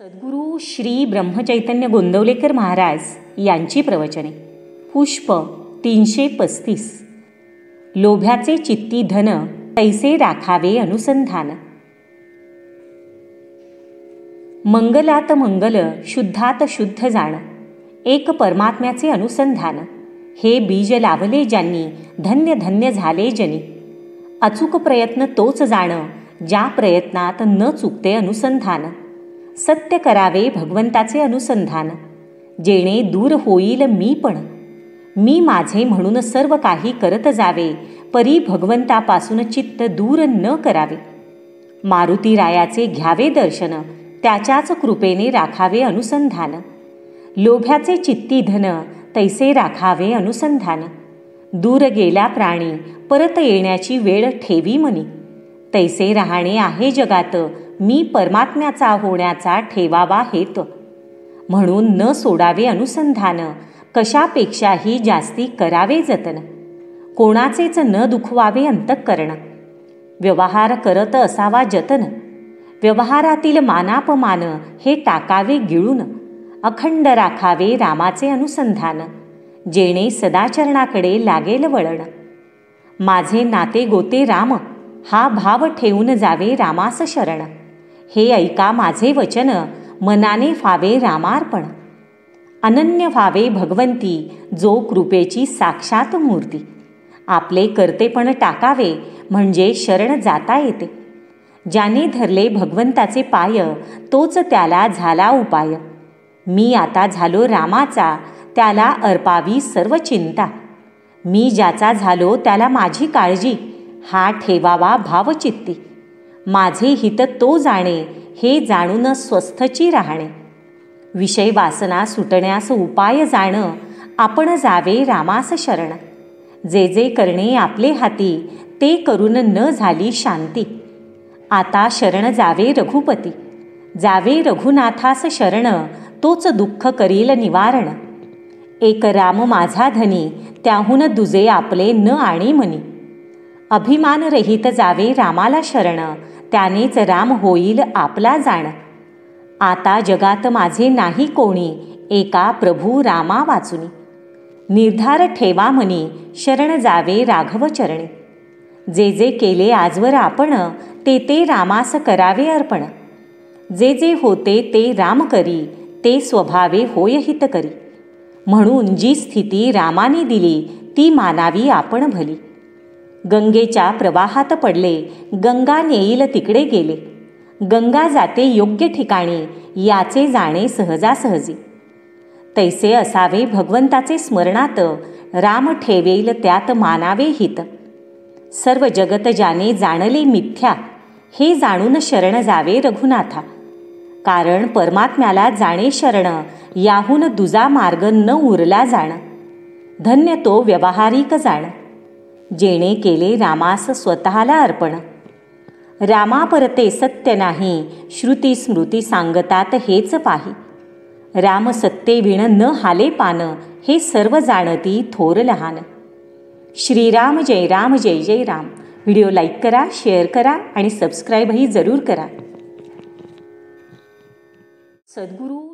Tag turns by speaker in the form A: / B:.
A: सद्गुरू श्री ब्रह्मचैतन्य गोंदवलेकर महाराज यांची प्रवचने. पुष्प तीनशे पस्तीस. लोभ्याचे चित्ती धन पैसे राखावे अनुसंधान. मंगलात मंगल शुद्धात शुद्ध जाण. एक परमात्म्याचे अनुसंधान. हे बीज लावले ज्यांनी धन्य धन्य झाले जनी अचूक प्रयत्न तोच जाणं ज्या प्रयत्नात न चुकते अनुसंधान. सत्य करावे भगवंताचे अनुसंधान. जेणे दूर होईल मी पण. मी माझे म्हणून सर्व काही करत जावे परी भगवंतापासून चित्त दूर न करावे. मारुती रायाचे घ्यावे दर्शन त्याच्याच कृपेने राखावे अनुसंधान. लोभ्याचे चित्ती धन तैसे राखावे अनुसंधान. दूर गेला प्राणी परत येण्याची वेळ ठेवी मनी. तैसे राहणे आहे जगात मी परमात्म्याचा होण्याचा ठेवावा हेत. म्हणून न सोडावे अनुसंधान कशापेक्षाही जास्ती करावे जतन. कोणाचेच न दुखवावे अंतःकरण. व्यवहार करत असावा जतन. व्यवहारातील मानापमान हे टाकावे गिळून. अखंड राखावे रामाचे अनुसंधान. जेणे सदाचरणाकडे लागेल वळण. माझे नाते गोते राम हा भाव ठेवून जावे रामास शरण. हे ऐका माझे वचन. मनाने फावे रामार्पण. अनन्य व्हावे भगवंती जो कृपेची साक्षात मूर्ती. आपले कर्तेपण टाकावे म्हणजे शरण जाता येते. ज्याने धरले भगवंताचे पाय तोच त्याला झाला उपाय. मी आता झालो रामाचा त्याला अर्पावी सर्व चिंता. मी ज्याचा झालो त्याला माझी काळजी हा ठेवावा भावचित्ती. माझे हित तो जाणे हे जाणून स्वस्थची राहणे. विषय वासना सुटण्यास उपाय जाणं आपण जावे रामास शरण. जे जे करणे आपले हाती ते करून न झाली शांती. आता शरण जावे रघुपती. जावे रघुनाथास शरण तोच दुःख करील निवारण. एक राम माझा धनी त्याहून दुजे आपले न आणि मनी. अभिमानरहित जावे रामाला शरण त्यानेच राम होईल आपला जाण. आता जगात माझे नाही कोणी एका प्रभू रामा वाचुनी. निर्धार ठेवा मनी शरण जावे राघव चरणी. जे जे केले आजवर आपण ते ते रामास करावे अर्पण. जे जे होते ते राम करी ते स्वभावे होय हित करी म्हणून जी स्थिती रामाने दिली ती मानावी आपण भली. गंगेच्या प्रवाहात पडले. गंगा नेईल तिकडे गेले. गंगा जाते योग्य ठिकाणी याचे जाणे सहजासहजी. तैसे असावे भगवंताचे स्मरणात राम ठेवेल त्यात मानावे हित. सर्व जगत ज्याने जाणले मिथ्या हे जाणून शरण जावे रघुनाथा. कारण परमात्म्याला जाणे शरण याहून दुजा मार्ग न उरला जाण. धन्य तो व्यवहारिक जाण. जेणे केले रामास स्वतःला अर्पण. रामापरते सत्य नाही श्रुती स्मृती सांगतात हेच पाही. राम सत्ते विण न हाले पान हे सर्व जाणती थोर लहान. श्रीराम जय राम जय जय राम. व्हिडिओ लाईक करा शेअर करा आणि सबस्क्राईबही जरूर करा. सद्गुरू